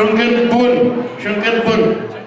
schon guten Bund. Schönen guten Bund.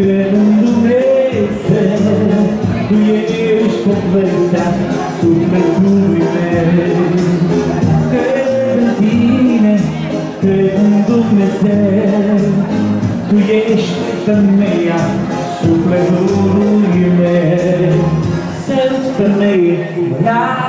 Când în Dumnezeu Tu ești povestea sufletului meu. Cred în tine, cred în Dumnezeu Tu ești femeia sufletului meu. Sunt femeie, la